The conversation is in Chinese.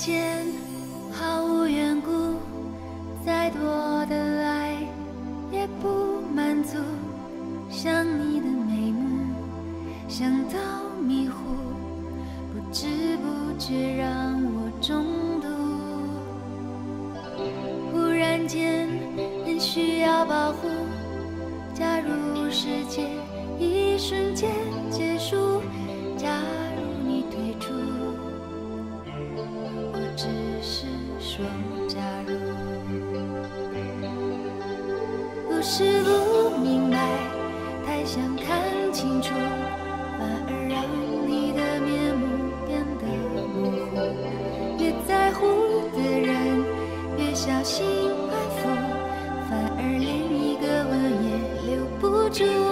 间毫无缘故再多的爱也不满足想你的眉目想到迷糊不知不觉让我中毒。忽然间很需要保护假如世界一瞬间结束假是不明白，太想看清楚，反而让你的面目变得模糊。越在乎的人，越小心安抚，反而连一个吻也留不住。